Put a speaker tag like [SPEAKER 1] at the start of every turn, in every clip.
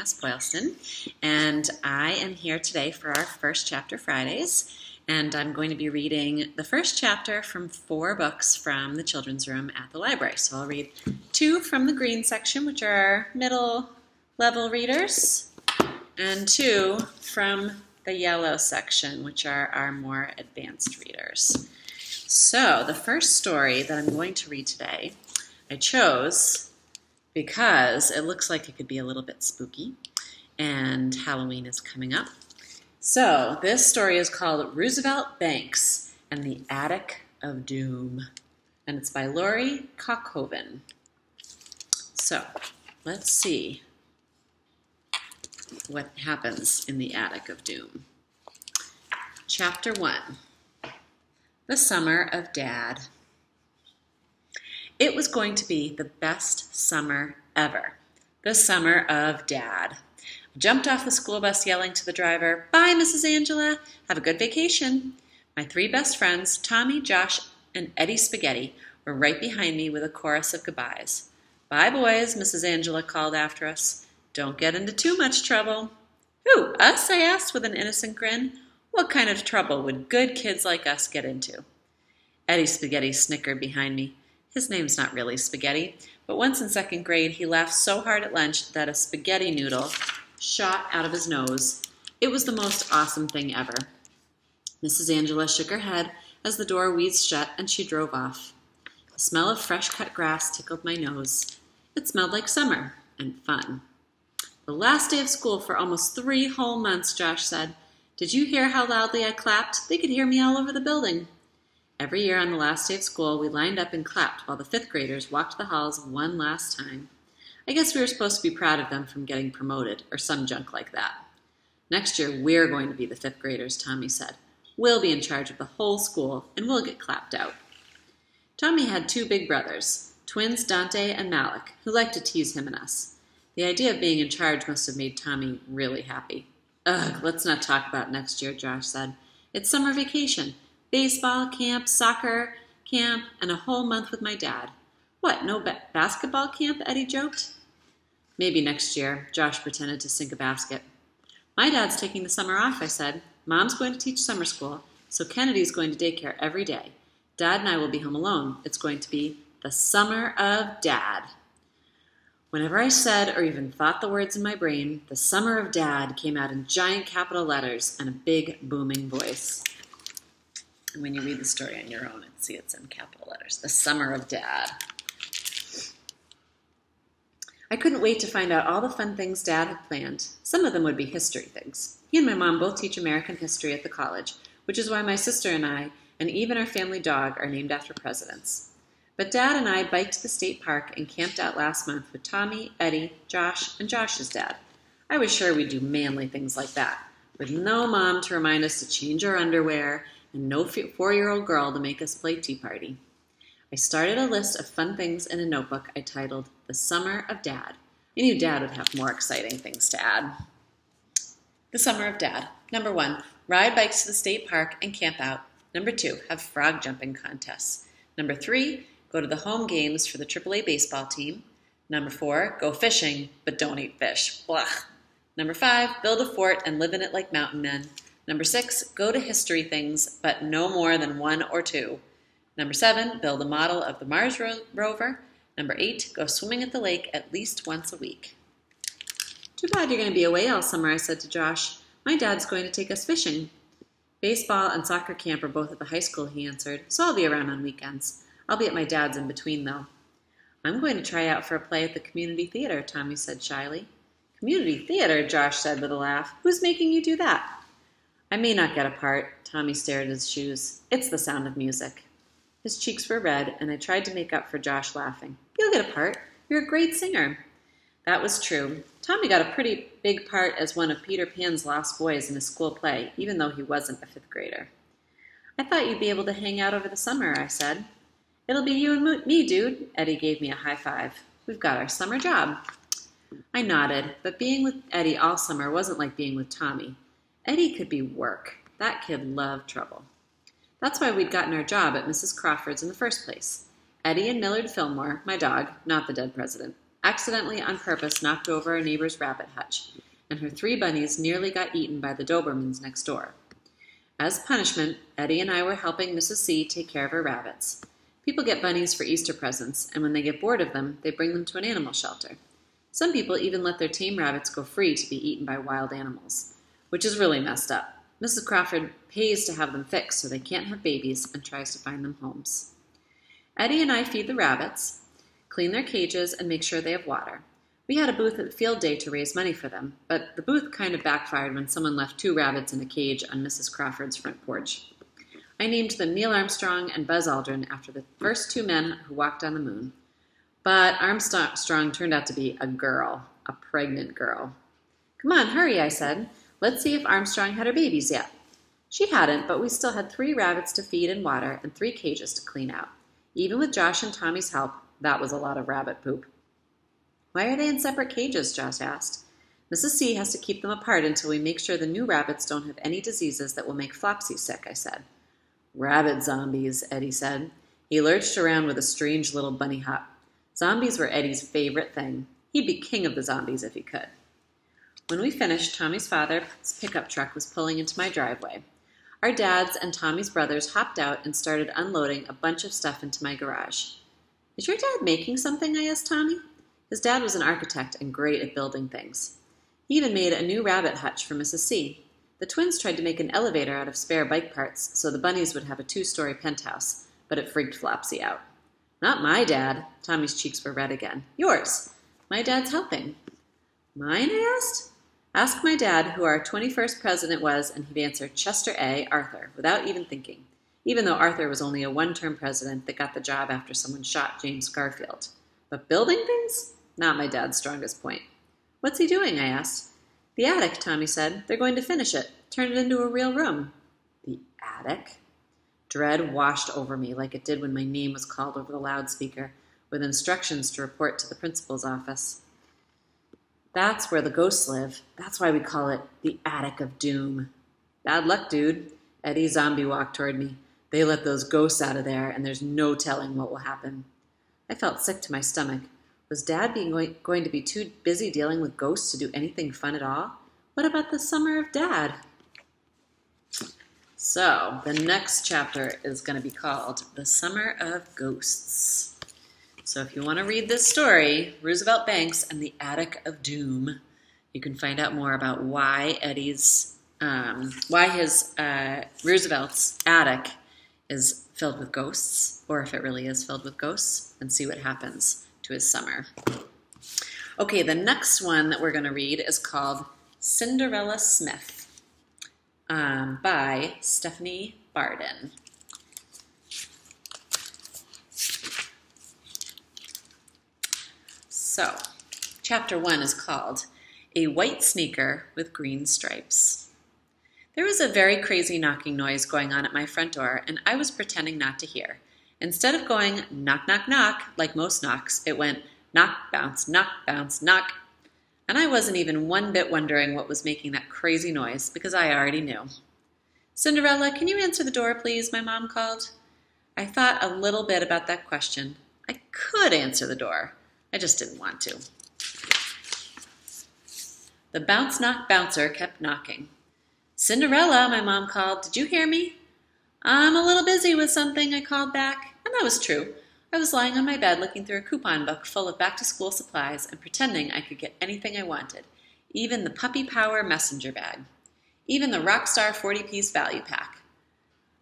[SPEAKER 1] West Boylston, and I am here today for our first chapter Fridays. And I'm going to be reading the first chapter from four books from the children's room at the library. So I'll read two from the green section, which are middle level readers, and two from the yellow section, which are our more advanced readers. So the first story that I'm going to read today, I chose because it looks like it could be a little bit spooky, and Halloween is coming up. So, this story is called Roosevelt Banks and the Attic of Doom, and it's by Laurie Calkhoven. So, let's see what happens in the Attic of Doom. Chapter 1 The Summer of Dad. It was going to be the best summer ever. The summer of dad. I jumped off the school bus yelling to the driver, Bye, Mrs. Angela. Have a good vacation. My three best friends, Tommy, Josh, and Eddie Spaghetti, were right behind me with a chorus of goodbyes. Bye, boys, Mrs. Angela called after us. Don't get into too much trouble. Who, us? I asked with an innocent grin. What kind of trouble would good kids like us get into? Eddie Spaghetti snickered behind me. His name's not really Spaghetti, but once in second grade he laughed so hard at lunch that a spaghetti noodle shot out of his nose. It was the most awesome thing ever. Mrs. Angela shook her head as the door wheezed shut and she drove off. The smell of fresh cut grass tickled my nose. It smelled like summer and fun. The last day of school for almost three whole months, Josh said. Did you hear how loudly I clapped? They could hear me all over the building. Every year on the last day of school, we lined up and clapped while the fifth graders walked the halls one last time. I guess we were supposed to be proud of them from getting promoted, or some junk like that. Next year, we're going to be the fifth graders, Tommy said. We'll be in charge of the whole school, and we'll get clapped out. Tommy had two big brothers, twins Dante and Malik, who liked to tease him and us. The idea of being in charge must have made Tommy really happy. Ugh, let's not talk about next year, Josh said. It's summer vacation, baseball camp, soccer camp, and a whole month with my dad. What, no ba- basketball camp? Eddie joked. Maybe next year, Josh pretended to sink a basket. My dad's taking the summer off, I said. Mom's going to teach summer school, so Kennedy's going to daycare every day. Dad and I will be home alone. It's going to be the summer of dad. Whenever I said or even thought the words in my brain, the summer of dad came out in giant capital letters and a big booming voice. And when you read the story on your own and see it's in capital letters, The Summer of Dad. I couldn't wait to find out all the fun things Dad had planned. Some of them would be history things. He and my mom both teach American history at the college, which is why my sister and I, and even our family dog, are named after presidents. But Dad and I biked to the state park and camped out last month with Tommy, Eddie, Josh, and Josh's dad. I was sure we'd do manly things like that, with no mom to remind us to change our underwear and no four year old girl to make us play tea party. I started a list of fun things in a notebook I titled The Summer of Dad. I knew Dad would have more exciting things to add. The Summer of Dad. Number one, ride bikes to the state park and camp out. Number two, have frog jumping contests. Number three, go to the home games for the AAA baseball team. Number four, go fishing, but don't eat fish. Blah. Number five, build a fort and live in it like mountain men. Number six, go to history things, but no more than one or two. Number seven, build a model of the Mars ro- rover. Number eight, go swimming at the lake at least once a week. Too bad you're going to be away all summer, I said to Josh. My dad's going to take us fishing. Baseball and soccer camp are both at the high school, he answered, so I'll be around on weekends. I'll be at my dad's in between, though. I'm going to try out for a play at the community theater, Tommy said shyly. Community theater, Josh said with a laugh. Who's making you do that? I may not get a part. Tommy stared at his shoes. It's the sound of music. His cheeks were red, and I tried to make up for Josh laughing. You'll get a part. You're a great singer. That was true. Tommy got a pretty big part as one of Peter Pan's lost boys in a school play, even though he wasn't a fifth grader. I thought you'd be able to hang out over the summer, I said. It'll be you and me, dude. Eddie gave me a high five. We've got our summer job. I nodded, but being with Eddie all summer wasn't like being with Tommy. Eddie could be work. That kid loved trouble. That's why we'd gotten our job at Mrs. Crawford's in the first place. Eddie and Millard Fillmore, my dog, not the dead president, accidentally on purpose knocked over a neighbor's rabbit hutch, and her three bunnies nearly got eaten by the Dobermans next door. As punishment, Eddie and I were helping Mrs. C take care of her rabbits. People get bunnies for Easter presents, and when they get bored of them, they bring them to an animal shelter. Some people even let their tame rabbits go free to be eaten by wild animals, which is really messed up. Mrs. Crawford pays to have them fixed so they can't have babies and tries to find them homes. Eddie and I feed the rabbits, clean their cages, and make sure they have water. We had a booth at the field day to raise money for them, but the booth kind of backfired when someone left two rabbits in a cage on Mrs. Crawford's front porch. I named them Neil Armstrong and Buzz Aldrin after the first two men who walked on the moon. But Armstrong turned out to be a girl, a pregnant girl. Come on, hurry, I said. Let's see if Armstrong had her babies yet. She hadn't, but we still had three rabbits to feed and water and three cages to clean out. Even with Josh and Tommy's help, that was a lot of rabbit poop. Why are they in separate cages? Josh asked. Mrs. C has to keep them apart until we make sure the new rabbits don't have any diseases that will make Flopsy sick, I said. Rabbit zombies, Eddie said. He lurched around with a strange little bunny hop. Zombies were Eddie's favorite thing. He'd be king of the zombies if he could. When we finished, Tommy's father's pickup truck was pulling into my driveway. Our dads and Tommy's brothers hopped out and started unloading a bunch of stuff into my garage. Is your dad making something? I asked Tommy. His dad was an architect and great at building things. He even made a new rabbit hutch for Mrs. C. The twins tried to make an elevator out of spare bike parts so the bunnies would have a two story penthouse, but it freaked Flopsy out. Not my dad. Tommy's cheeks were red again. Yours. My dad's helping. Mine? I asked. Ask my dad who our 21st president was, and he'd answer Chester A. Arthur without even thinking, even though Arthur was only a one term president that got the job after someone shot James Garfield. But building things? Not my dad's strongest point. What's he doing? I asked. The attic, Tommy said. They're going to finish it, turn it into a real room. The attic? Dread washed over me like it did when my name was called over the loudspeaker, with instructions to report to the principal's office. That's where the ghosts live. That's why we call it the Attic of Doom. Bad luck, dude. Eddie Zombie walked toward me. They let those ghosts out of there, and there's no telling what will happen. I felt sick to my stomach. Was Dad being going, going to be too busy dealing with ghosts to do anything fun at all? What about the summer of Dad? So, the next chapter is going to be called The Summer of Ghosts. So, if you want to read this story, Roosevelt Banks and the Attic of Doom, you can find out more about why Eddie's, um, why his uh, Roosevelt's attic is filled with ghosts, or if it really is filled with ghosts, and see what happens to his summer. Okay, the next one that we're going to read is called Cinderella Smith um, by Stephanie Barden. So, chapter one is called A White Sneaker with Green Stripes. There was a very crazy knocking noise going on at my front door, and I was pretending not to hear. Instead of going knock, knock, knock, like most knocks, it went knock, bounce, knock, bounce, knock. And I wasn't even one bit wondering what was making that crazy noise because I already knew. Cinderella, can you answer the door, please? My mom called. I thought a little bit about that question. I could answer the door, I just didn't want to. The bounce knock bouncer kept knocking. Cinderella, my mom called. Did you hear me? I'm a little busy with something, I called back. And that was true. I was lying on my bed looking through a coupon book full of back to school supplies and pretending I could get anything I wanted, even the Puppy Power messenger bag, even the Rockstar 40 piece value pack.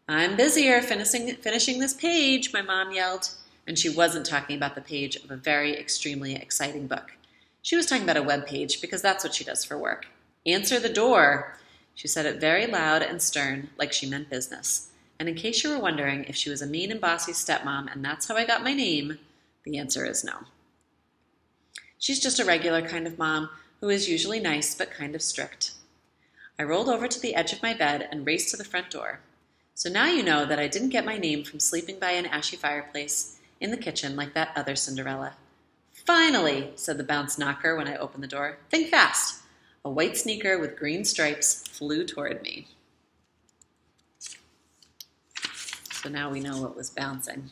[SPEAKER 1] I'm busier finishing, finishing this page, my mom yelled. And she wasn't talking about the page of a very extremely exciting book. She was talking about a web page because that's what she does for work. Answer the door. She said it very loud and stern, like she meant business. And in case you were wondering if she was a mean and bossy stepmom and that's how I got my name, the answer is no. She's just a regular kind of mom who is usually nice but kind of strict. I rolled over to the edge of my bed and raced to the front door. So now you know that I didn't get my name from sleeping by an ashy fireplace in the kitchen like that other Cinderella. Finally, said the bounce knocker when I opened the door. Think fast. A white sneaker with green stripes flew toward me. So now we know what was bouncing.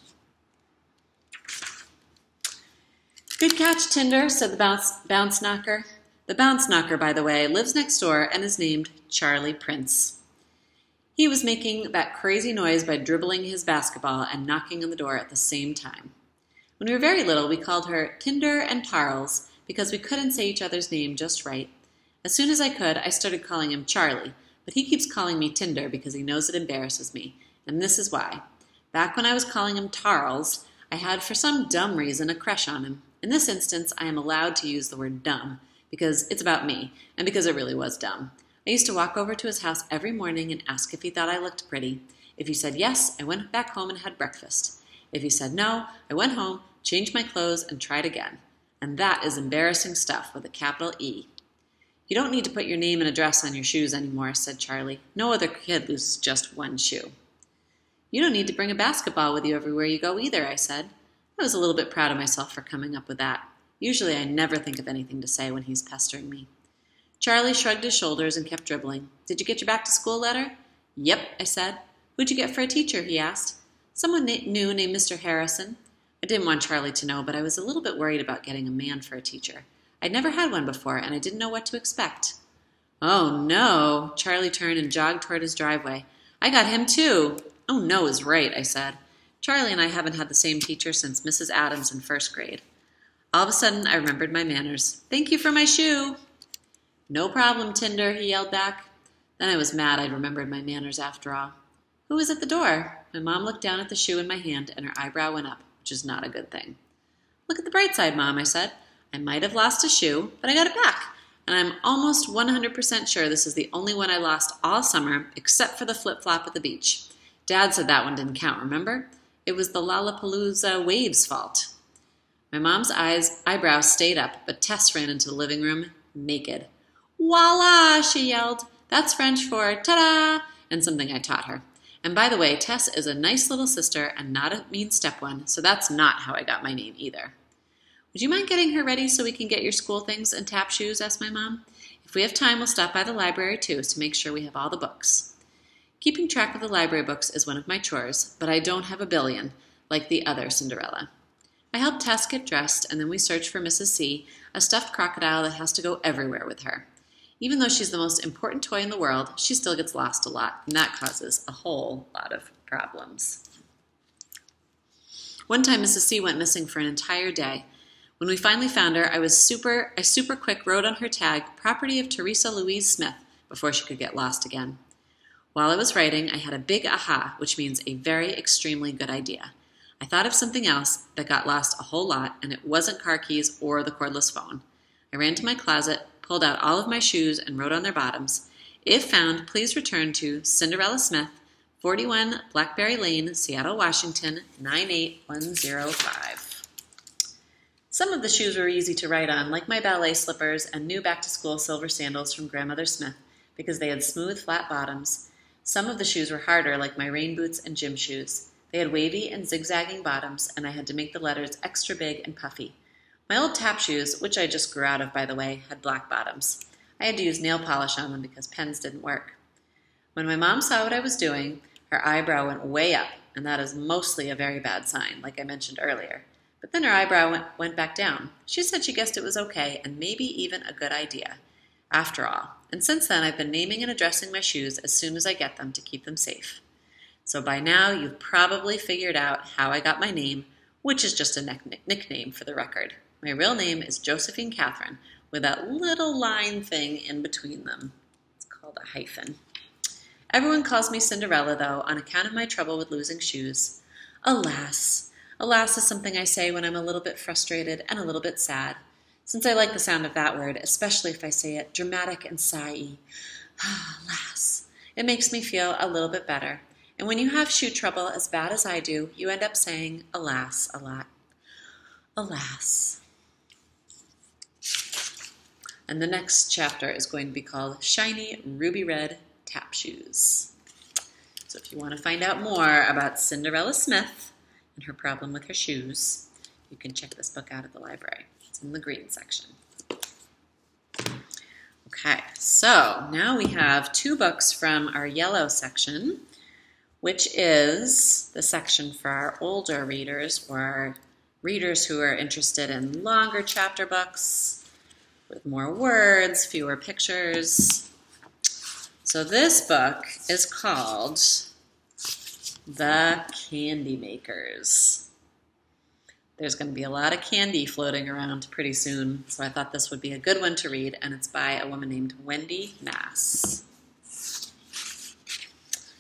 [SPEAKER 1] Good catch, Tinder, said the bounce, bounce knocker. The bounce knocker, by the way, lives next door and is named Charlie Prince. He was making that crazy noise by dribbling his basketball and knocking on the door at the same time. When we were very little, we called her Tinder and Tarls because we couldn't say each other's name just right. As soon as I could, I started calling him Charlie, but he keeps calling me Tinder because he knows it embarrasses me, and this is why. Back when I was calling him Tarls, I had for some dumb reason a crush on him. In this instance, I am allowed to use the word dumb because it's about me and because it really was dumb. I used to walk over to his house every morning and ask if he thought I looked pretty. If he said yes, I went back home and had breakfast. If he said no, I went home, changed my clothes, and tried again. And that is embarrassing stuff with a capital E. You don't need to put your name and address on your shoes anymore, said Charlie. No other kid loses just one shoe. You don't need to bring a basketball with you everywhere you go either, I said. I was a little bit proud of myself for coming up with that. Usually I never think of anything to say when he's pestering me. Charlie shrugged his shoulders and kept dribbling. Did you get your back to school letter? Yep, I said. Who'd you get for a teacher? he asked. Someone new named Mr. Harrison. I didn't want Charlie to know, but I was a little bit worried about getting a man for a teacher. I'd never had one before, and I didn't know what to expect. Oh, no! Charlie turned and jogged toward his driveway. I got him, too! Oh, no is right, I said. Charlie and I haven't had the same teacher since Mrs. Adams in first grade. All of a sudden, I remembered my manners. Thank you for my shoe! No problem, Tinder, he yelled back. Then I was mad I'd remembered my manners after all. Who was at the door? My mom looked down at the shoe in my hand, and her eyebrow went up, which is not a good thing. Look at the bright side, Mom, I said. I might have lost a shoe, but I got it back. And I'm almost 100% sure this is the only one I lost all summer, except for the flip flop at the beach. Dad said that one didn't count, remember? It was the Lollapalooza waves' fault. My mom's eyes, eyebrows stayed up, but Tess ran into the living room naked. Voila, she yelled. That's French for ta da, and something I taught her. And by the way, Tess is a nice little sister and not a mean step one, so that's not how I got my name either. Would you mind getting her ready so we can get your school things and tap shoes? asked my mom. If we have time, we'll stop by the library too to make sure we have all the books. Keeping track of the library books is one of my chores, but I don't have a billion, like the other Cinderella. I help Tess get dressed, and then we search for Mrs. C, a stuffed crocodile that has to go everywhere with her. Even though she's the most important toy in the world, she still gets lost a lot, and that causes a whole lot of problems. One time, Mrs. C went missing for an entire day. When we finally found her, I was super, I super quick wrote on her tag, property of Teresa Louise Smith, before she could get lost again. While I was writing, I had a big aha, which means a very extremely good idea. I thought of something else that got lost a whole lot, and it wasn't car keys or the cordless phone. I ran to my closet, pulled out all of my shoes, and wrote on their bottoms If found, please return to Cinderella Smith, 41 Blackberry Lane, Seattle, Washington, 98105. Some of the shoes were easy to write on, like my ballet slippers and new back to school silver sandals from Grandmother Smith, because they had smooth, flat bottoms. Some of the shoes were harder, like my rain boots and gym shoes. They had wavy and zigzagging bottoms, and I had to make the letters extra big and puffy. My old tap shoes, which I just grew out of, by the way, had black bottoms. I had to use nail polish on them because pens didn't work. When my mom saw what I was doing, her eyebrow went way up, and that is mostly a very bad sign, like I mentioned earlier. But then her eyebrow went, went back down. She said she guessed it was okay and maybe even a good idea. After all, and since then I've been naming and addressing my shoes as soon as I get them to keep them safe. So by now you've probably figured out how I got my name, which is just a nickname for the record. My real name is Josephine Catherine, with that little line thing in between them. It's called a hyphen. Everyone calls me Cinderella, though, on account of my trouble with losing shoes. Alas! Alas is something I say when I'm a little bit frustrated and a little bit sad, since I like the sound of that word, especially if I say it dramatic and sighy. Ah, alas! It makes me feel a little bit better. And when you have shoe trouble as bad as I do, you end up saying alas a lot. Alas. And the next chapter is going to be called Shiny Ruby Red Tap Shoes. So if you want to find out more about Cinderella Smith and her problem with her shoes, you can check this book out at the library. It's in the green section. Okay, so now we have two books from our yellow section, which is the section for our older readers or readers who are interested in longer chapter books with more words, fewer pictures. So this book is called The Candy Makers. There's going to be a lot of candy floating around pretty soon, so I thought this would be a good one to read, and it's by a woman named Wendy Mass.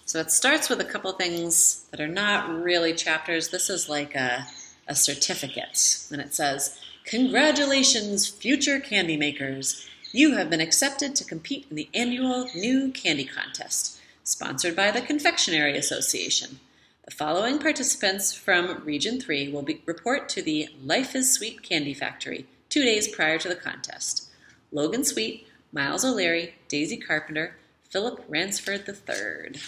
[SPEAKER 1] So it starts with a couple things that are not really chapters. This is like a, a certificate. And it says, Congratulations, future candy makers! You have been accepted to compete in the annual New Candy Contest, sponsored by the Confectionery Association. The following participants from Region 3 will be, report to the Life is Sweet Candy Factory two days prior to the contest. Logan Sweet, Miles O'Leary, Daisy Carpenter, Philip Ransford III.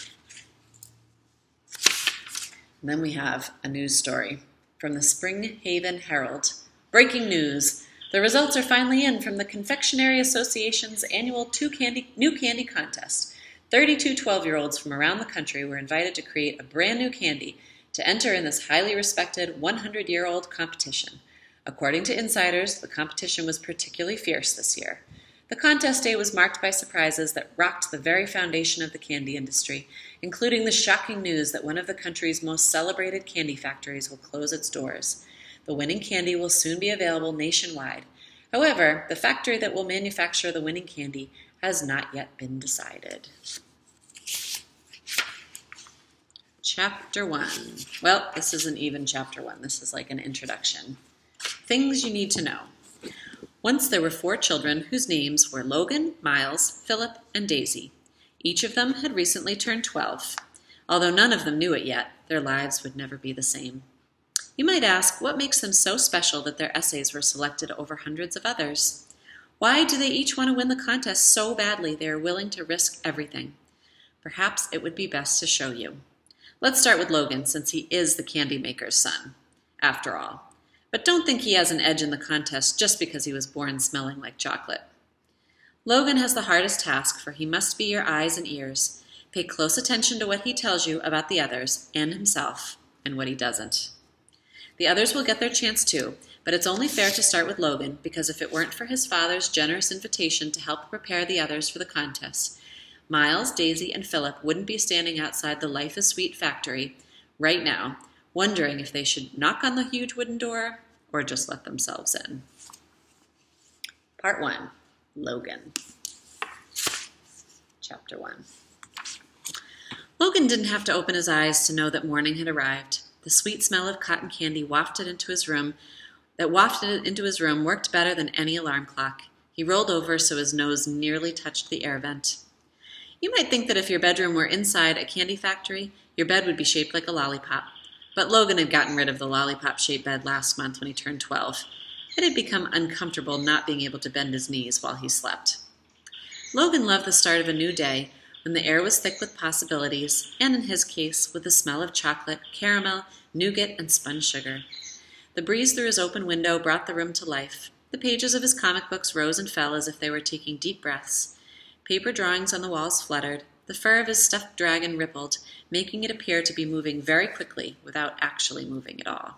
[SPEAKER 1] And then we have a news story from the Spring Haven Herald. Breaking news. The results are finally in from the Confectionery Association's annual two candy, New Candy Contest. 32 12 year olds from around the country were invited to create a brand new candy to enter in this highly respected 100 year old competition. According to insiders, the competition was particularly fierce this year. The contest day was marked by surprises that rocked the very foundation of the candy industry, including the shocking news that one of the country's most celebrated candy factories will close its doors. The winning candy will soon be available nationwide. However, the factory that will manufacture the winning candy has not yet been decided. Chapter 1. Well, this isn't even chapter 1. This is like an introduction. Things you need to know. Once there were four children whose names were Logan, Miles, Philip, and Daisy. Each of them had recently turned 12. Although none of them knew it yet, their lives would never be the same. You might ask, what makes them so special that their essays were selected over hundreds of others? Why do they each want to win the contest so badly they are willing to risk everything? Perhaps it would be best to show you. Let's start with Logan, since he is the candy maker's son, after all. But don't think he has an edge in the contest just because he was born smelling like chocolate. Logan has the hardest task, for he must be your eyes and ears. Pay close attention to what he tells you about the others and himself, and what he doesn't. The others will get their chance too, but it's only fair to start with Logan because if it weren't for his father's generous invitation to help prepare the others for the contest, Miles, Daisy, and Philip wouldn't be standing outside the Life is Sweet factory right now, wondering if they should knock on the huge wooden door or just let themselves in. Part 1 Logan. Chapter 1. Logan didn't have to open his eyes to know that morning had arrived. The sweet smell of cotton candy wafted into his room that wafted into his room worked better than any alarm clock. He rolled over so his nose nearly touched the air vent. You might think that if your bedroom were inside a candy factory, your bed would be shaped like a lollipop. But Logan had gotten rid of the lollipop shaped bed last month when he turned 12. It had become uncomfortable not being able to bend his knees while he slept. Logan loved the start of a new day when the air was thick with possibilities, and in his case, with the smell of chocolate, caramel, nougat, and spun sugar. The breeze through his open window brought the room to life. The pages of his comic books rose and fell as if they were taking deep breaths. Paper drawings on the walls fluttered. The fur of his stuffed dragon rippled, making it appear to be moving very quickly without actually moving at all.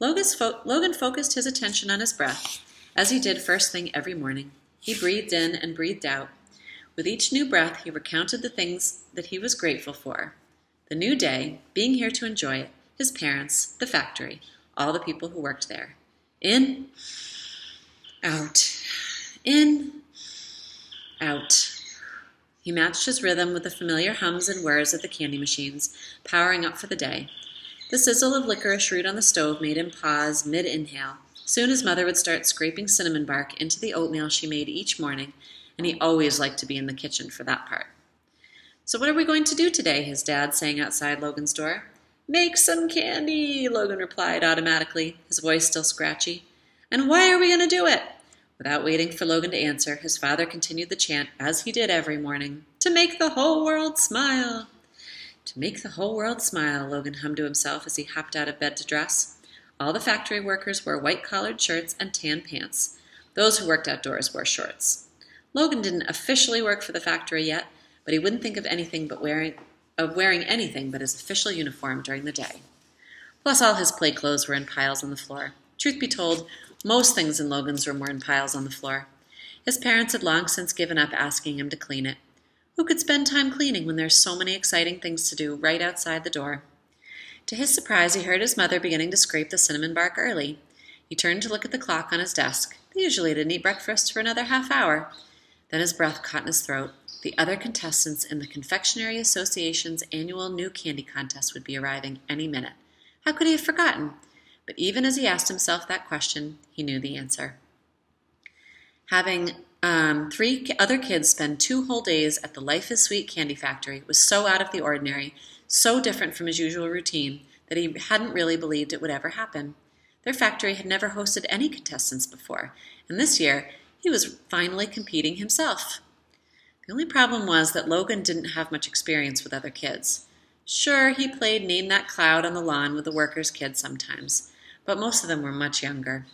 [SPEAKER 1] Logan focused his attention on his breath, as he did first thing every morning. He breathed in and breathed out. With each new breath, he recounted the things that he was grateful for the new day, being here to enjoy it, his parents, the factory, all the people who worked there. In, out, in, out. He matched his rhythm with the familiar hums and whirs of the candy machines, powering up for the day. The sizzle of licorice root on the stove made him pause mid inhale. Soon his mother would start scraping cinnamon bark into the oatmeal she made each morning, and he always liked to be in the kitchen for that part. So, what are we going to do today? his dad sang outside Logan's door. Make some candy, Logan replied automatically, his voice still scratchy. And why are we going to do it? Without waiting for Logan to answer, his father continued the chant, as he did every morning To make the whole world smile. To make the whole world smile, Logan hummed to himself as he hopped out of bed to dress. All the factory workers wore white collared shirts and tan pants. Those who worked outdoors wore shorts. Logan didn't officially work for the factory yet, but he wouldn't think of anything but wearing of wearing anything but his official uniform during the day. Plus, all his play clothes were in piles on the floor. Truth be told, most things in Logan's room were in piles on the floor. His parents had long since given up asking him to clean it. Who could spend time cleaning when there's so many exciting things to do right outside the door? To his surprise, he heard his mother beginning to scrape the cinnamon bark early. He turned to look at the clock on his desk. They usually didn't eat breakfast for another half hour. Then his breath caught in his throat. The other contestants in the Confectionery Association's annual new candy contest would be arriving any minute. How could he have forgotten? But even as he asked himself that question, he knew the answer. Having um, three other kids spend two whole days at the Life is Sweet candy factory was so out of the ordinary, so different from his usual routine, that he hadn't really believed it would ever happen. Their factory had never hosted any contestants before, and this year he was finally competing himself. The only problem was that Logan didn't have much experience with other kids. Sure, he played Name That Cloud on the lawn with the workers' kids sometimes, but most of them were much younger.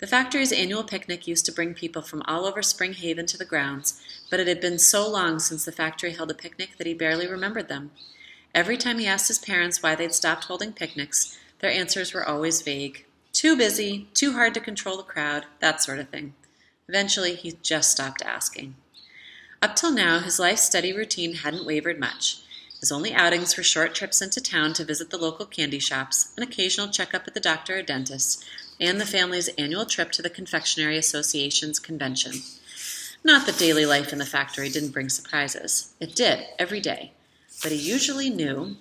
[SPEAKER 1] The factory's annual picnic used to bring people from all over Spring Haven to the grounds, but it had been so long since the factory held a picnic that he barely remembered them. Every time he asked his parents why they'd stopped holding picnics, their answers were always vague. Too busy, too hard to control the crowd, that sort of thing. Eventually, he just stopped asking. Up till now, his life steady routine hadn't wavered much. His only outings were short trips into town to visit the local candy shops, an occasional checkup at the doctor or dentist, and the family's annual trip to the Confectionery Association's convention. Not that daily life in the factory didn't bring surprises. It did, every day. But he usually knew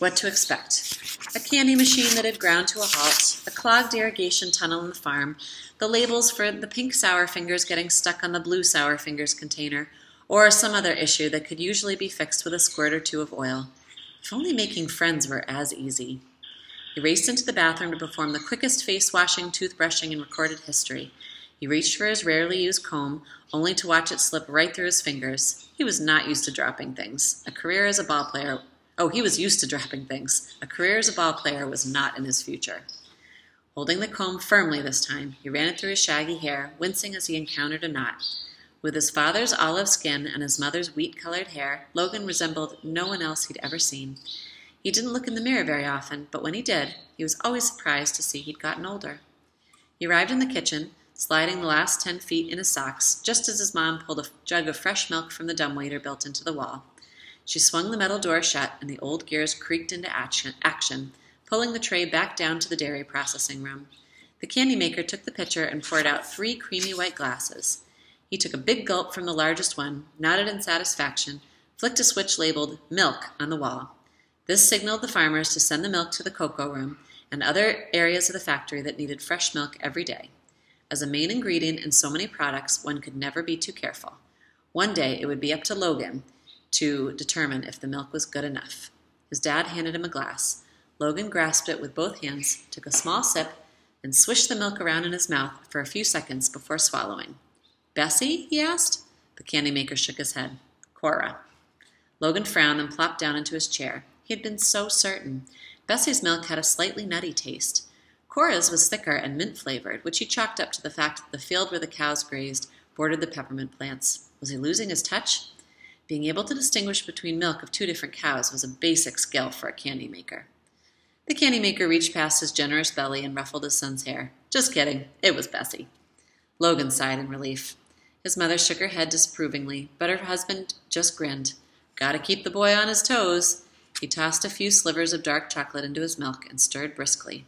[SPEAKER 1] what to expect. A candy machine that had ground to a halt, a clogged irrigation tunnel in the farm, the labels for the pink sour fingers getting stuck on the blue sour fingers container, or some other issue that could usually be fixed with a squirt or two of oil. If only making friends were as easy. He raced into the bathroom to perform the quickest face washing, toothbrushing in recorded history. He reached for his rarely used comb, only to watch it slip right through his fingers. He was not used to dropping things. A career as a ball player. Oh, he was used to dropping things. A career as a ball player was not in his future. Holding the comb firmly this time, he ran it through his shaggy hair, wincing as he encountered a knot. With his father's olive skin and his mother's wheat colored hair, Logan resembled no one else he'd ever seen. He didn't look in the mirror very often, but when he did, he was always surprised to see he'd gotten older. He arrived in the kitchen, sliding the last ten feet in his socks, just as his mom pulled a jug of fresh milk from the dumbwaiter built into the wall. She swung the metal door shut, and the old gears creaked into action, pulling the tray back down to the dairy processing room. The candy maker took the pitcher and poured out three creamy white glasses. He took a big gulp from the largest one, nodded in satisfaction, flicked a switch labeled Milk on the wall. This signaled the farmers to send the milk to the cocoa room and other areas of the factory that needed fresh milk every day. As a main ingredient in so many products, one could never be too careful. One day it would be up to Logan to determine if the milk was good enough. His dad handed him a glass. Logan grasped it with both hands, took a small sip, and swished the milk around in his mouth for a few seconds before swallowing. Bessie? he asked. The candy maker shook his head. Cora. Logan frowned and plopped down into his chair. He had been so certain. Bessie's milk had a slightly nutty taste. Cora's was thicker and mint flavored, which he chalked up to the fact that the field where the cows grazed bordered the peppermint plants. Was he losing his touch? Being able to distinguish between milk of two different cows was a basic skill for a candy maker. The candy maker reached past his generous belly and ruffled his son's hair. Just kidding, it was Bessie. Logan sighed in relief. His mother shook her head disapprovingly, but her husband just grinned. Gotta keep the boy on his toes. He tossed a few slivers of dark chocolate into his milk and stirred briskly.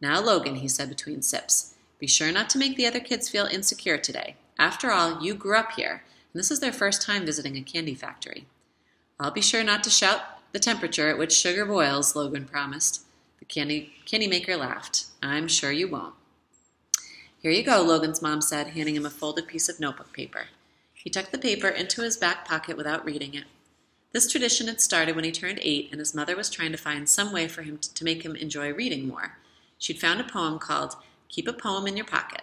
[SPEAKER 1] Now, Logan, he said between sips, be sure not to make the other kids feel insecure today. After all, you grew up here, and this is their first time visiting a candy factory. I'll be sure not to shout the temperature at which sugar boils, Logan promised. The candy, candy maker laughed. I'm sure you won't. Here you go, Logan's mom said, handing him a folded piece of notebook paper. He tucked the paper into his back pocket without reading it. This tradition had started when he turned eight, and his mother was trying to find some way for him to, to make him enjoy reading more. She'd found a poem called Keep a Poem in Your Pocket.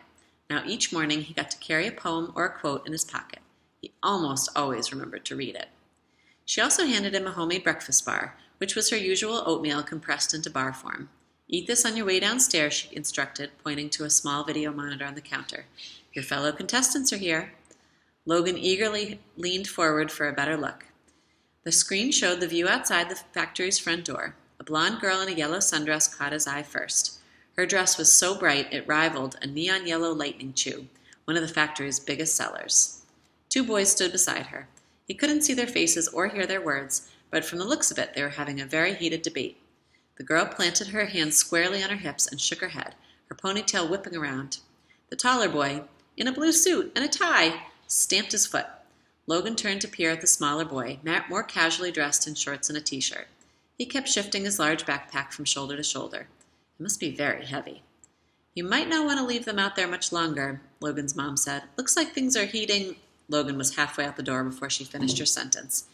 [SPEAKER 1] Now, each morning he got to carry a poem or a quote in his pocket. He almost always remembered to read it. She also handed him a homemade breakfast bar, which was her usual oatmeal compressed into bar form. Eat this on your way downstairs, she instructed, pointing to a small video monitor on the counter. Your fellow contestants are here. Logan eagerly leaned forward for a better look. The screen showed the view outside the factory's front door. A blonde girl in a yellow sundress caught his eye first. Her dress was so bright it rivaled a neon yellow lightning chew, one of the factory's biggest sellers. Two boys stood beside her. He couldn't see their faces or hear their words, but from the looks of it, they were having a very heated debate. The girl planted her hands squarely on her hips and shook her head, her ponytail whipping around. The taller boy, in a blue suit and a tie, stamped his foot. Logan turned to peer at the smaller boy, more casually dressed in shorts and a t shirt. He kept shifting his large backpack from shoulder to shoulder. It must be very heavy. You might not want to leave them out there much longer, Logan's mom said. Looks like things are heating. Logan was halfway out the door before she finished her sentence.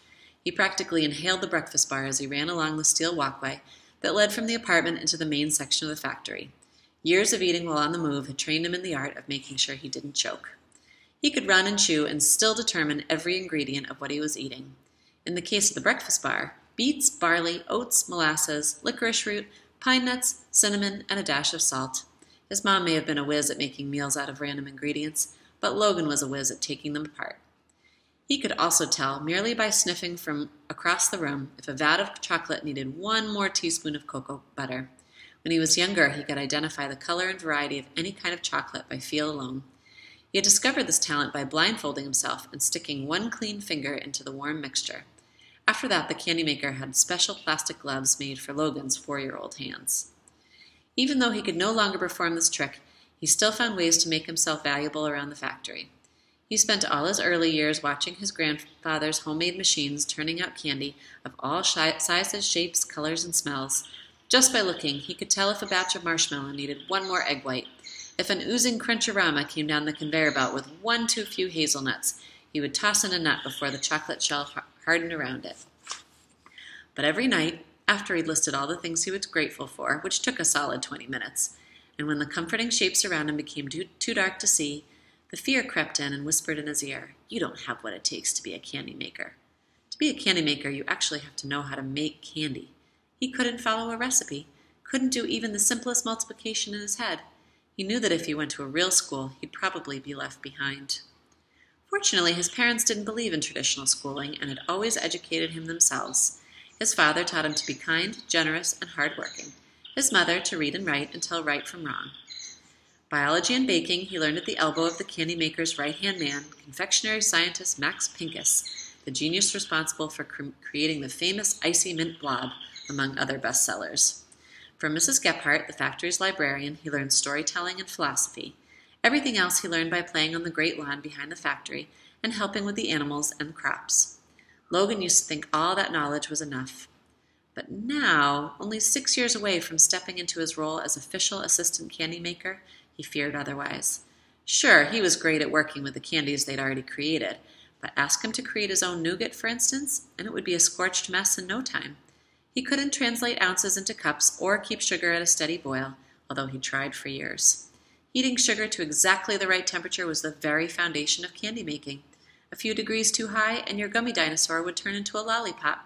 [SPEAKER 1] He practically inhaled the breakfast bar as he ran along the steel walkway that led from the apartment into the main section of the factory. Years of eating while on the move had trained him in the art of making sure he didn't choke. He could run and chew and still determine every ingredient of what he was eating. In the case of the breakfast bar, beets, barley, oats, molasses, licorice root, pine nuts, cinnamon, and a dash of salt. His mom may have been a whiz at making meals out of random ingredients, but Logan was a whiz at taking them apart. He could also tell, merely by sniffing from across the room, if a vat of chocolate needed one more teaspoon of cocoa butter. When he was younger, he could identify the color and variety of any kind of chocolate by feel alone. He had discovered this talent by blindfolding himself and sticking one clean finger into the warm mixture. After that, the candy maker had special plastic gloves made for Logan's four year old hands. Even though he could no longer perform this trick, he still found ways to make himself valuable around the factory. He spent all his early years watching his grandfather's homemade machines turning out candy of all sizes, shapes, colors, and smells. Just by looking, he could tell if a batch of marshmallow needed one more egg white if an oozing crunchorama came down the conveyor belt with one too few hazelnuts, he would toss in a nut before the chocolate shell hardened around it. But every night, after he'd listed all the things he was grateful for, which took a solid 20 minutes, and when the comforting shapes around him became too, too dark to see, the fear crept in and whispered in his ear, You don't have what it takes to be a candy maker. To be a candy maker, you actually have to know how to make candy. He couldn't follow a recipe, couldn't do even the simplest multiplication in his head. He knew that if he went to a real school, he'd probably be left behind. Fortunately, his parents didn't believe in traditional schooling and had always educated him themselves. His father taught him to be kind, generous, and hardworking. His mother to read and write and tell right from wrong. Biology and baking he learned at the elbow of the candy maker's right hand man, confectionery scientist Max Pincus, the genius responsible for cre- creating the famous icy mint blob, among other bestsellers. From Mrs. Gephardt, the factory's librarian, he learned storytelling and philosophy. Everything else he learned by playing on the great lawn behind the factory and helping with the animals and crops. Logan used to think all that knowledge was enough. But now, only six years away from stepping into his role as official assistant candy maker, he feared otherwise. Sure, he was great at working with the candies they'd already created, but ask him to create his own nougat, for instance, and it would be a scorched mess in no time. He couldn't translate ounces into cups or keep sugar at a steady boil, although he tried for years. Heating sugar to exactly the right temperature was the very foundation of candy making. A few degrees too high, and your gummy dinosaur would turn into a lollipop.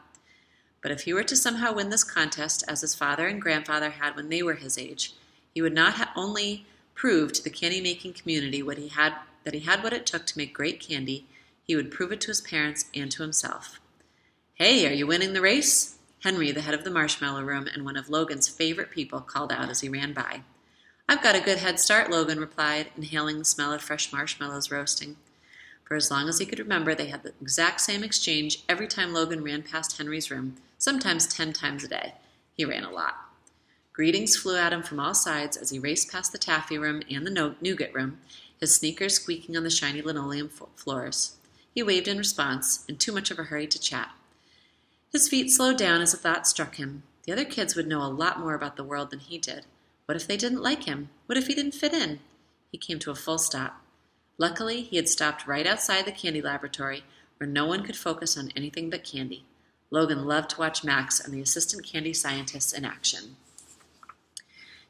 [SPEAKER 1] But if he were to somehow win this contest, as his father and grandfather had when they were his age, he would not ha- only prove to the candy making community what he had, that he had what it took to make great candy, he would prove it to his parents and to himself. Hey, are you winning the race? Henry, the head of the marshmallow room and one of Logan's favorite people, called out as he ran by. I've got a good head start, Logan replied, inhaling the smell of fresh marshmallows roasting. For as long as he could remember, they had the exact same exchange every time Logan ran past Henry's room, sometimes ten times a day. He ran a lot. Greetings flew at him from all sides as he raced past the taffy room and the nougat room, his sneakers squeaking on the shiny linoleum floors. He waved in response, in too much of a hurry to chat. His feet slowed down as a thought struck him. The other kids would know a lot more about the world than he did. What if they didn't like him? What if he didn't fit in? He came to a full stop. Luckily, he had stopped right outside the candy laboratory where no one could focus on anything but candy. Logan loved to watch Max and the assistant candy scientists in action.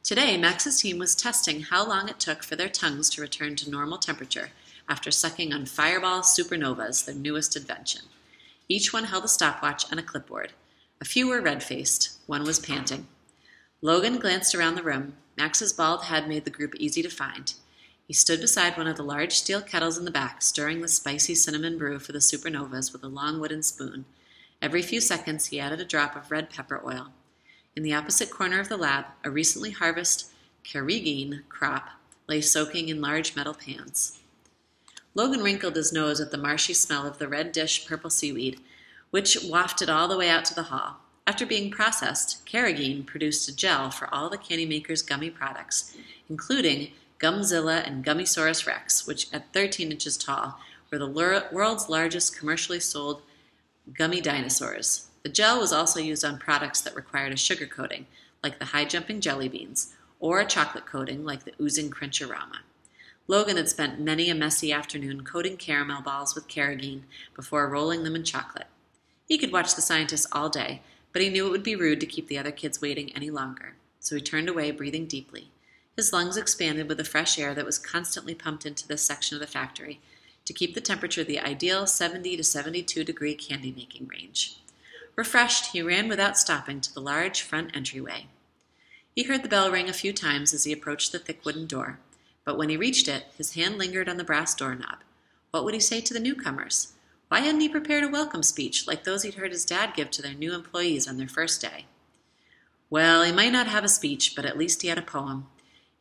[SPEAKER 1] Today, Max's team was testing how long it took for their tongues to return to normal temperature after sucking on Fireball Supernovas, their newest invention. Each one held a stopwatch and a clipboard. A few were red faced, one was panting. Logan glanced around the room. Max's bald head made the group easy to find. He stood beside one of the large steel kettles in the back, stirring the spicy cinnamon brew for the supernovas with a long wooden spoon. Every few seconds, he added a drop of red pepper oil. In the opposite corner of the lab, a recently harvested carrageen crop lay soaking in large metal pans. Logan wrinkled his nose at the marshy smell of the red dish purple seaweed, which wafted all the way out to the hall. After being processed, carrageen produced a gel for all the Candy Maker's gummy products, including Gumzilla and Gummisaurus Rex, which at 13 inches tall were the world's largest commercially sold gummy dinosaurs. The gel was also used on products that required a sugar coating, like the high jumping jelly beans, or a chocolate coating, like the oozing Crunchorama. Logan had spent many a messy afternoon coating caramel balls with carrageen before rolling them in chocolate. He could watch the scientists all day, but he knew it would be rude to keep the other kids waiting any longer, so he turned away, breathing deeply. His lungs expanded with the fresh air that was constantly pumped into this section of the factory to keep the temperature the ideal 70 to 72 degree candy making range. Refreshed, he ran without stopping to the large front entryway. He heard the bell ring a few times as he approached the thick wooden door, but when he reached it, his hand lingered on the brass doorknob. What would he say to the newcomers? Why hadn't he prepared a welcome speech like those he'd heard his dad give to their new employees on their first day? Well, he might not have a speech, but at least he had a poem.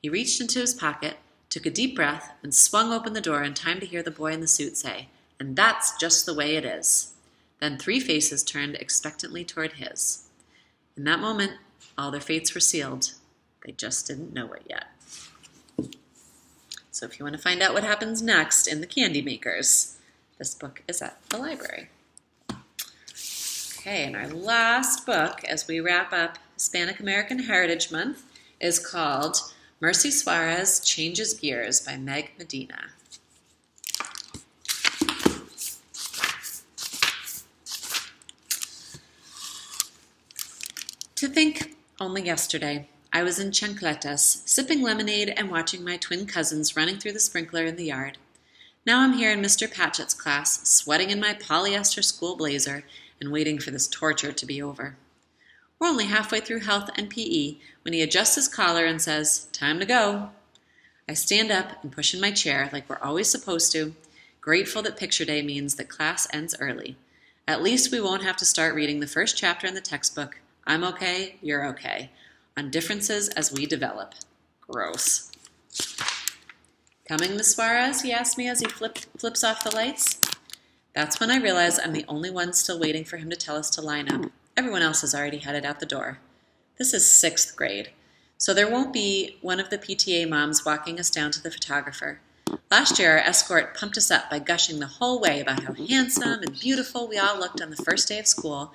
[SPEAKER 1] He reached into his pocket, took a deep breath, and swung open the door in time to hear the boy in the suit say, And that's just the way it is. Then three faces turned expectantly toward his. In that moment, all their fates were sealed. They just didn't know it yet. So if you want to find out what happens next in The Candy Makers, this book is at the library. Okay, and our last book as we wrap up Hispanic American Heritage Month is called Merci Suarez Changes Gears by Meg Medina. To think only yesterday, I was in chancletas, sipping lemonade and watching my twin cousins running through the sprinkler in the yard. Now I'm here in Mr. Patchett's class, sweating in my polyester school blazer and waiting for this torture to be over. We're only halfway through health and PE when he adjusts his collar and says, Time to go. I stand up and push in my chair like we're always supposed to, grateful that picture day means that class ends early. At least we won't have to start reading the first chapter in the textbook I'm okay, you're okay. On differences as we develop. Gross. Coming, Miss Suarez? he asked me as he flip, flips off the lights. That's when I realize I'm the only one still waiting for him to tell us to line up. Everyone else has already headed out the door. This is sixth grade, so there won't be one of the PTA moms walking us down to the photographer. Last year, our escort pumped us up by gushing the whole way about how handsome and beautiful we all looked on the first day of school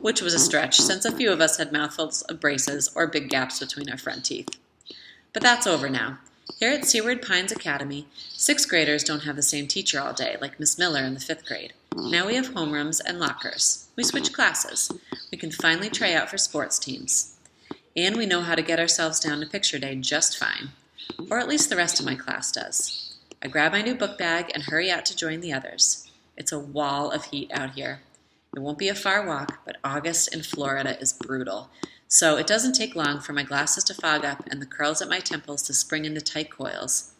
[SPEAKER 1] which was a stretch since a few of us had mouthfuls of braces or big gaps between our front teeth. But that's over now. Here at Seward Pines Academy, sixth graders don't have the same teacher all day like Miss Miller in the fifth grade. Now we have homerooms and lockers. We switch classes. We can finally try out for sports teams. And we know how to get ourselves down to picture day just fine. Or at least the rest of my class does. I grab my new book bag and hurry out to join the others. It's a wall of heat out here. It won't be a far walk, but August in Florida is brutal. So it doesn't take long for my glasses to fog up and the curls at my temples to spring into tight coils.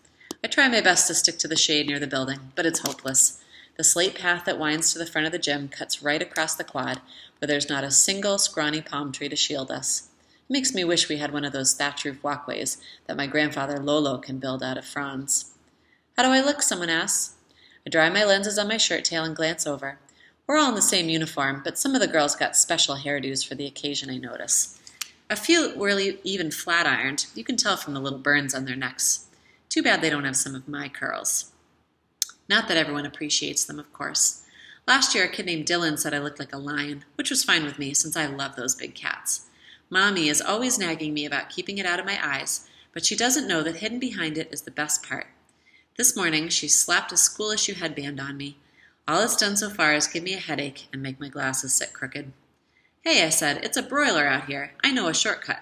[SPEAKER 1] I try my best to stick to the shade near the building, but it's hopeless. The slate path that winds to the front of the gym cuts right across the quad, where there's not a single scrawny palm tree to shield us. It makes me wish we had one of those thatch roof walkways that my grandfather Lolo can build out of fronds. How do I look? Someone asks. I dry my lenses on my shirt tail and glance over. We're all in the same uniform, but some of the girls got special hairdos for the occasion, I notice. A few were even flat ironed. You can tell from the little burns on their necks. Too bad they don't have some of my curls. Not that everyone appreciates them, of course. Last year, a kid named Dylan said I looked like a lion, which was fine with me since I love those big cats. Mommy is always nagging me about keeping it out of my eyes, but she doesn't know that hidden behind it is the best part. This morning, she slapped a school issue headband on me, all it's done so far is give me a headache and make my glasses sit crooked. Hey, I said, it's a broiler out here. I know a shortcut.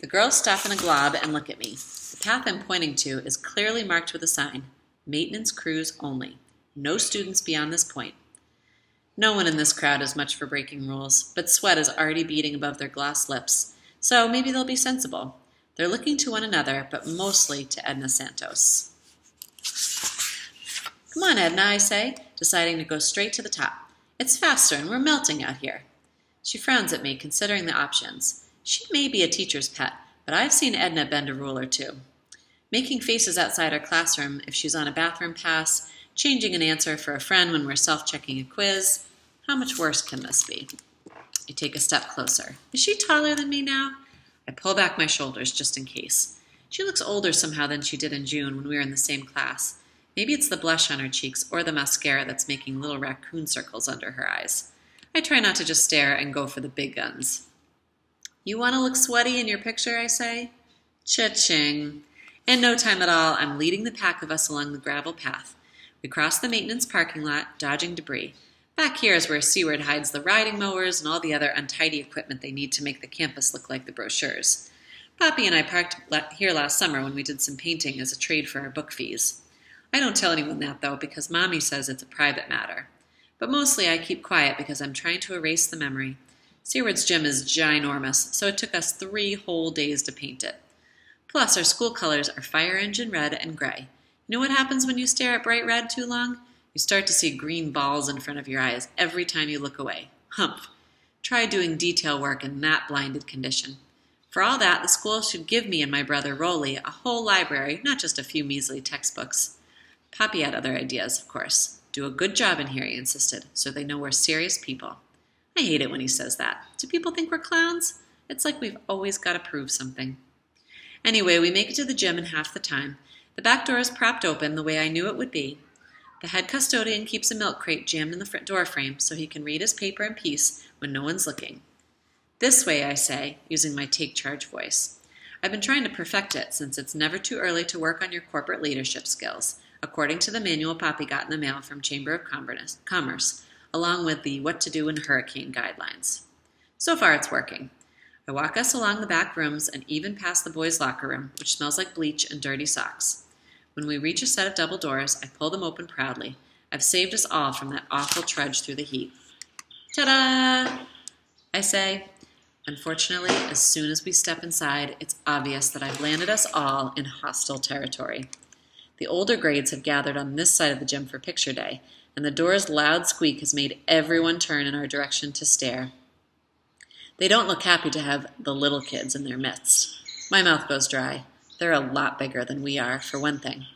[SPEAKER 1] The girls stop in a glob and look at me. The path I'm pointing to is clearly marked with a sign Maintenance crews only. No students beyond this point. No one in this crowd is much for breaking rules, but sweat is already beating above their glossed lips, so maybe they'll be sensible. They're looking to one another, but mostly to Edna Santos. Come on, Edna, I say deciding to go straight to the top. It's faster and we're melting out here. She frowns at me, considering the options. She may be a teacher's pet, but I've seen Edna bend a rule or too. Making faces outside our classroom if she's on a bathroom pass, changing an answer for a friend when we're self checking a quiz. How much worse can this be? I take a step closer. Is she taller than me now? I pull back my shoulders just in case. She looks older somehow than she did in June when we were in the same class. Maybe it's the blush on her cheeks or the mascara that's making little raccoon circles under her eyes. I try not to just stare and go for the big guns. You want to look sweaty in your picture, I say? Cha-ching. In no time at all, I'm leading the pack of us along the gravel path. We cross the maintenance parking lot, dodging debris. Back here is where Seward hides the riding mowers and all the other untidy equipment they need to make the campus look like the brochures. Papi and I parked here last summer when we did some painting as a trade for our book fees. I don't tell anyone that, though, because Mommy says it's a private matter. But mostly I keep quiet because I'm trying to erase the memory. Seward's gym is ginormous, so it took us three whole days to paint it. Plus, our school colors are fire engine red and gray. You know what happens when you stare at bright red too long? You start to see green balls in front of your eyes every time you look away. Humph! Try doing detail work in that blinded condition. For all that, the school should give me and my brother Roli a whole library, not just a few measly textbooks. Papi had other ideas, of course. Do a good job in here, he insisted, so they know we're serious people. I hate it when he says that. Do people think we're clowns? It's like we've always got to prove something. Anyway, we make it to the gym in half the time. The back door is propped open the way I knew it would be. The head custodian keeps a milk crate jammed in the front door frame so he can read his paper in peace when no one's looking. This way, I say, using my take charge voice. I've been trying to perfect it since it's never too early to work on your corporate leadership skills, according to the manual Papi got in the mail from Chamber of Commerce, along with the What to Do in Hurricane guidelines. So far, it's working. I walk us along the back rooms and even past the boys' locker room, which smells like bleach and dirty socks. When we reach a set of double doors, I pull them open proudly. I've saved us all from that awful trudge through the heat. Ta da! I say. Unfortunately, as soon as we step inside, it's obvious that I've landed us all in hostile territory. The older grades have gathered on this side of the gym for picture day, and the door's loud squeak has made everyone turn in our direction to stare. They don't look happy to have the little kids in their midst. My mouth goes dry. They're a lot bigger than we are, for one thing.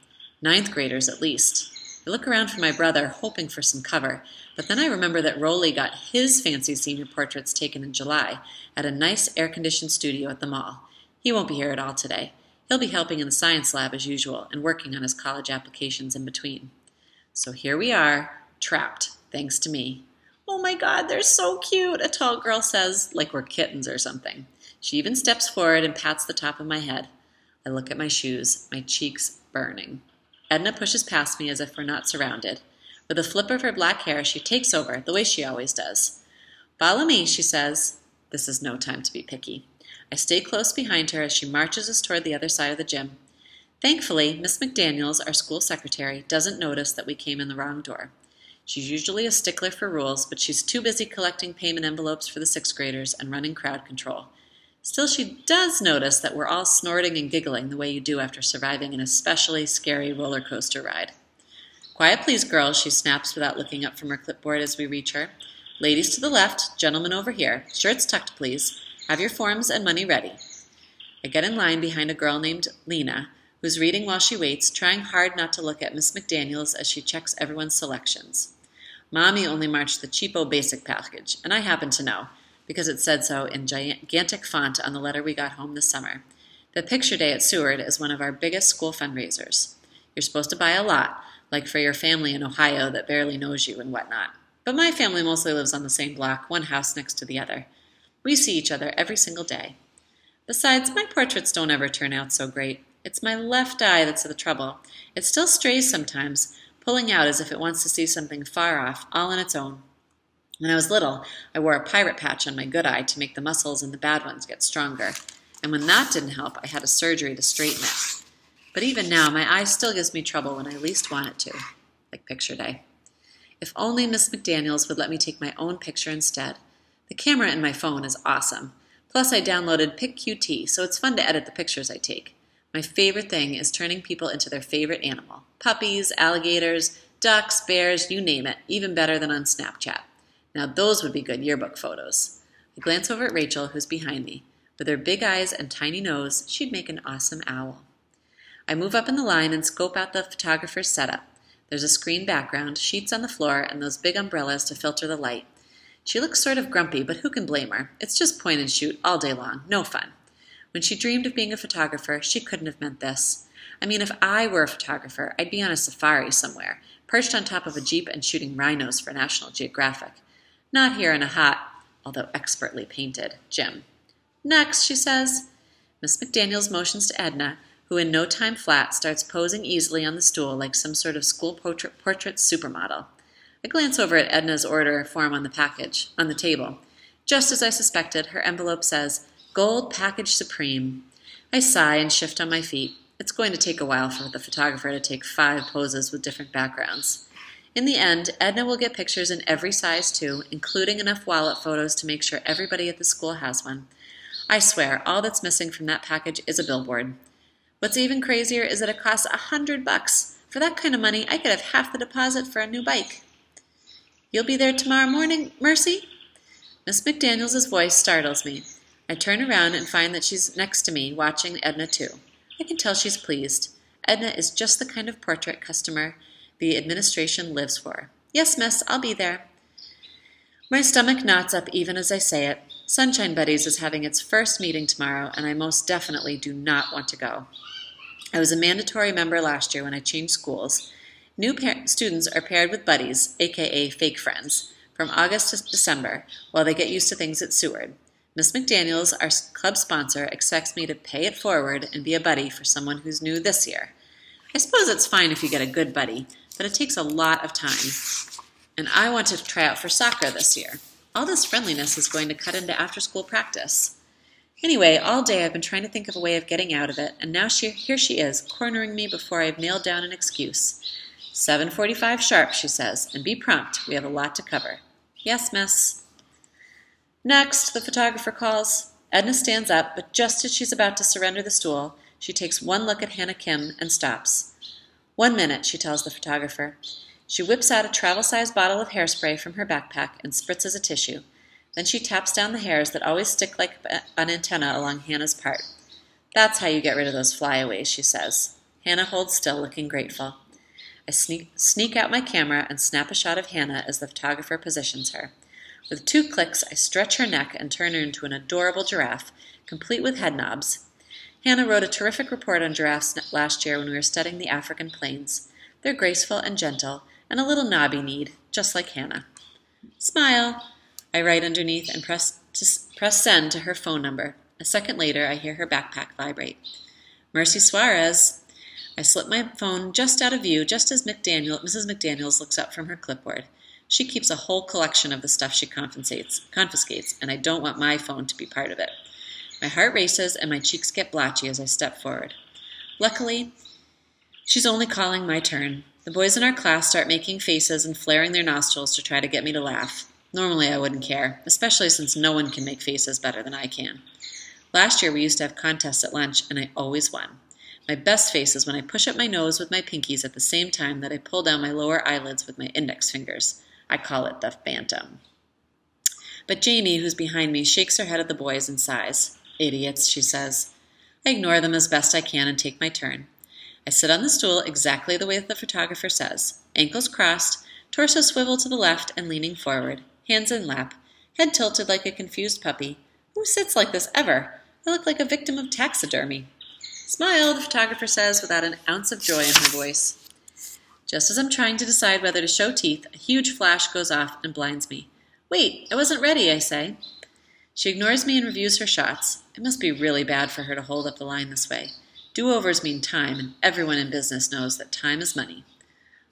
[SPEAKER 1] Ninth graders, at least. I look around for my brother, hoping for some cover, but then I remember that Roli got his fancy senior portraits taken in July at a nice air conditioned studio at the mall. He won't be here at all today. He'll be helping in the science lab as usual and working on his college applications in between. So here we are, trapped, thanks to me. Oh my God, they're so cute, a tall girl says, like we're kittens or something. She even steps forward and pats the top of my head. I look at my shoes, my cheeks burning. Edna pushes past me as if we're not surrounded. With a flip of her black hair, she takes over, the way she always does. Follow me, she says. This is no time to be picky. I stay close behind her as she marches us toward the other side of the gym. Thankfully, Miss McDaniels, our school secretary, doesn't notice that we came in the wrong door. She's usually a stickler for rules, but she's too busy collecting payment envelopes for the sixth graders and running crowd control. Still, she does notice that we're all snorting and giggling the way you do after surviving an especially scary roller coaster ride. Quiet, please, girls, she snaps without looking up from her clipboard as we reach her. Ladies to the left, gentlemen over here. Shirts tucked, please. Have your forms and money ready. I get in line behind a girl named Lena, who's reading while she waits, trying hard not to look at Miss McDaniels as she checks everyone's selections. Mommy only marched the cheapo basic package, and I happen to know, because it said so in gigantic font on the letter we got home this summer. The picture day at Seward is one of our biggest school fundraisers. You're supposed to buy a lot, like for your family in Ohio that barely knows you and whatnot. But my family mostly lives on the same block, one house next to the other. We see each other every single day. Besides, my portraits don't ever turn out so great. It's my left eye that's the trouble. It still strays sometimes, pulling out as if it wants to see something far off, all on its own. When I was little, I wore a pirate patch on my good eye to make the muscles in the bad ones get stronger. And when that didn't help, I had a surgery to straighten it. But even now, my eye still gives me trouble when I least want it to, like picture day. If only Miss McDaniels would let me take my own picture instead. The camera in my phone is awesome. Plus, I downloaded PicQT, so it's fun to edit the pictures I take. My favorite thing is turning people into their favorite animal puppies, alligators, ducks, bears, you name it, even better than on Snapchat. Now, those would be good yearbook photos. I glance over at Rachel, who's behind me. With her big eyes and tiny nose, she'd make an awesome owl. I move up in the line and scope out the photographer's setup. There's a screen background, sheets on the floor, and those big umbrellas to filter the light. She looks sort of grumpy, but who can blame her? It's just point and shoot all day long, no fun. When she dreamed of being a photographer, she couldn't have meant this. I mean, if I were a photographer, I'd be on a safari somewhere, perched on top of a jeep and shooting rhinos for National Geographic. Not here in a hot, although expertly painted, gym. Next, she says. Miss McDaniels motions to Edna, who in no time flat starts posing easily on the stool like some sort of school portrait, portrait supermodel. I glance over at Edna's order form on the package, on the table. Just as I suspected, her envelope says, Gold Package Supreme. I sigh and shift on my feet. It's going to take a while for the photographer to take five poses with different backgrounds. In the end, Edna will get pictures in every size too, including enough wallet photos to make sure everybody at the school has one. I swear, all that's missing from that package is a billboard. What's even crazier is that it costs a hundred bucks. For that kind of money, I could have half the deposit for a new bike. You'll be there tomorrow morning, Merci? Miss McDaniels's voice startles me. I turn around and find that she's next to me, watching Edna too. I can tell she's pleased. Edna is just the kind of portrait customer the administration lives for. Yes, miss, I'll be there. My stomach knots up even as I say it. Sunshine Buddies is having its first meeting tomorrow, and I most definitely do not want to go. I was a mandatory member last year when I changed schools. New students are paired with buddies, aka fake friends, from August to December while they get used to things at Seward. Miss McDaniels, our club sponsor, expects me to pay it forward and be a buddy for someone who's new this year. I suppose it's fine if you get a good buddy, but it takes a lot of time. And I want to try out for soccer this year. All this friendliness is going to cut into after school practice. Anyway, all day I've been trying to think of a way of getting out of it, and now she, here she is, cornering me before I've nailed down an excuse. 7.45 sharp, she says, and be prompt. We have a lot to cover. Yes, miss. Next, the photographer calls. Edna stands up, but just as she's about to surrender the stool, she takes one look at Hannah Kim and stops. One minute, she tells the photographer. She whips out a travel sized bottle of hairspray from her backpack and spritzes a tissue. Then she taps down the hairs that always stick like an antenna along Hannah's part. That's how you get rid of those flyaways, she says. Hannah holds still, looking grateful. I sneak, sneak out my camera and snap a shot of Hannah as the photographer positions her. With two clicks, I stretch her neck and turn her into an adorable giraffe, complete with head knobs. Hannah wrote a terrific report on giraffes last year when we were studying the African plains. They're graceful and gentle, and a little knobby need, just like Hannah. Smile, I write underneath and press, to, press send to her phone number. A second later, I hear her backpack vibrate. Merci Suarez. I slip my phone just out of view, just as McDaniel, Mrs. McDaniels looks up from her clipboard. She keeps a whole collection of the stuff she confiscates, confiscates, and I don't want my phone to be part of it. My heart races and my cheeks get blotchy as I step forward. Luckily, she's only calling my turn. The boys in our class start making faces and flaring their nostrils to try to get me to laugh. Normally, I wouldn't care, especially since no one can make faces better than I can. Last year, we used to have contests at lunch, and I always won. My best face is when I push up my nose with my pinkies at the same time that I pull down my lower eyelids with my index fingers. I call it the phantom. But Jamie, who's behind me, shakes her head at the boys and sighs. Idiots, she says. I ignore them as best I can and take my turn. I sit on the stool exactly the way that the photographer says, ankles crossed, torso swiveled to the left and leaning forward, hands in lap, head tilted like a confused puppy. Who sits like this ever? I look like a victim of taxidermy. Smile, the photographer says without an ounce of joy in her voice. Just as I'm trying to decide whether to show teeth, a huge flash goes off and blinds me. Wait, I wasn't ready, I say. She ignores me and reviews her shots. It must be really bad for her to hold up the line this way. Do-overs mean time, and everyone in business knows that time is money.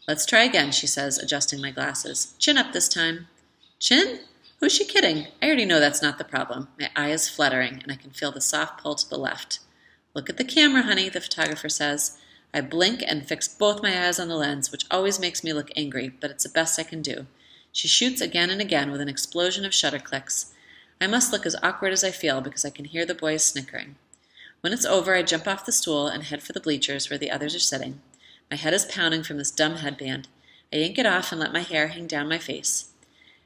[SPEAKER 1] Let's try again, she says, adjusting my glasses. Chin up this time. Chin? Who's she kidding? I already know that's not the problem. My eye is fluttering, and I can feel the soft pull to the left. Look at the camera, honey, the photographer says. I blink and fix both my eyes on the lens, which always makes me look angry, but it's the best I can do. She shoots again and again with an explosion of shutter clicks. I must look as awkward as I feel because I can hear the boys snickering. When it's over, I jump off the stool and head for the bleachers where the others are sitting. My head is pounding from this dumb headband. I yank it off and let my hair hang down my face.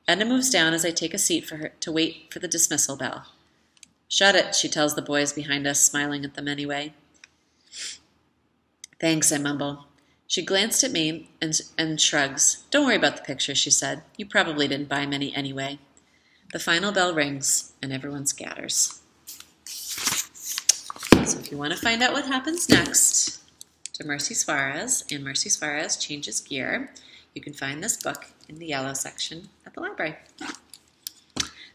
[SPEAKER 1] Edna moves down as I take a seat for her to wait for the dismissal bell. Shut it, she tells the boys behind us, smiling at them anyway. Thanks, I mumble. She glanced at me and, and shrugs. Don't worry about the picture, she said. You probably didn't buy many anyway. The final bell rings, and everyone scatters. So if you want to find out what happens next to Merci Suarez and Merci Suarez Changes Gear, you can find this book in the yellow section at the library.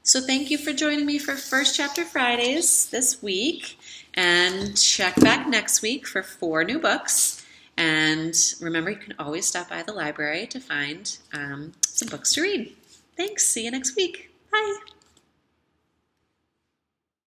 [SPEAKER 1] So thank you for joining me for First Chapter Fridays this week. And check back next week for four new books. And remember, you can always stop by the library to find um, some books to read. Thanks. See you next week. Bye.